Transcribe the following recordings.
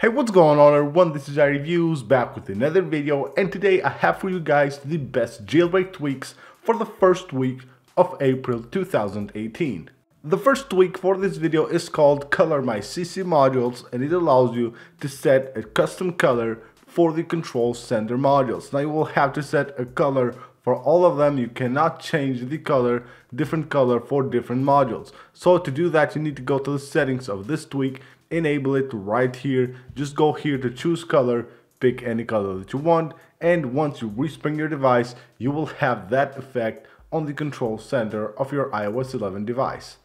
Hey what's going on everyone this is iReviews back with another video and today I have for you guys the best jailbreak tweaks for the first week of April 2018. The first tweak for this video is called color my CC modules and it allows you to set a custom color for the control center modules. Now you will have to set a color for all of them, you cannot change the color, different color for different modules. So to do that, you need to go to the settings of this tweak, enable it right here. Just go here to choose color, pick any color that you want. And once you respring your device, you will have that effect on the control center of your iOS 11 device.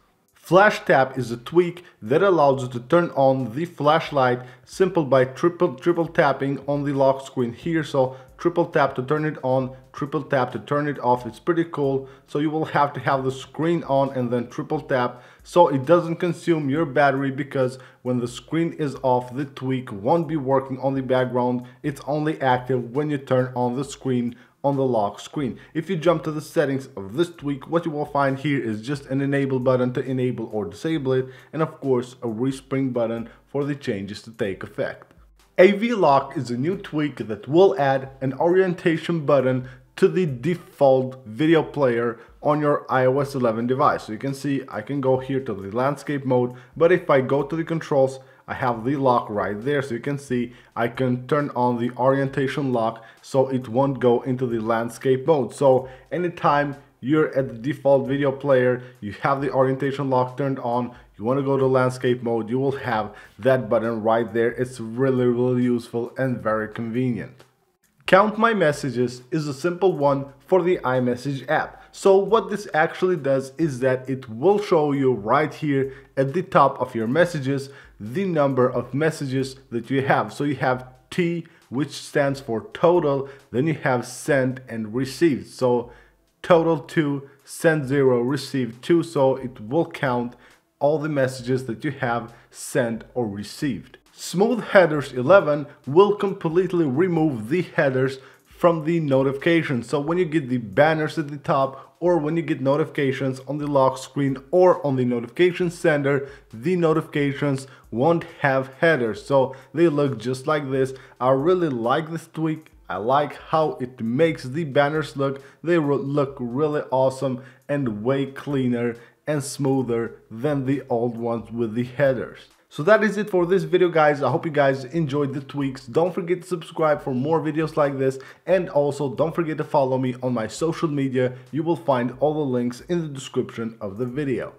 Flash tap is a tweak that allows you to turn on the flashlight simple by triple triple tapping on the lock screen here. So triple tap to turn it on, triple tap to turn it off. It's pretty cool. So you will have to have the screen on and then triple tap so it doesn't consume your battery because when the screen is off, the tweak won't be working on the background. It's only active when you turn on the screen on the lock screen. If you jump to the settings of this tweak, what you will find here is just an enable button to enable or disable it, and of course a respring button for the changes to take effect. AV lock is a new tweak that will add an orientation button to the default video player on your iOS 11 device. So you can see I can go here to the landscape mode, but if I go to the controls, I have the lock right there. So you can see I can turn on the orientation lock so it won't go into the landscape mode. So anytime you're at the default video player, you have the orientation lock turned on, you want to go to landscape mode, you will have that button right there. It's really, really useful and very convenient. Count My Messages is a simple one for the iMessage app. So what this actually does is that it will show you right here at the top of your messages the number of messages that you have. So you have T which stands for total, then you have sent and received. So total 2, send 0, receive 2, so it will count all the messages that you have sent or received. Smooth Headers 11 will completely remove the headers from the notifications. So when you get the banners at the top or when you get notifications on the lock screen or on the notification center, the notifications won't have headers. So they look just like this. I really like this tweak. I like how it makes the banners look. They look really awesome and way cleaner and smoother than the old ones with the headers. So that is it for this video guys. I hope you guys enjoyed the tweaks. Don't forget to subscribe for more videos like this and also don't forget to follow me on my social media. You will find all the links in the description of the video.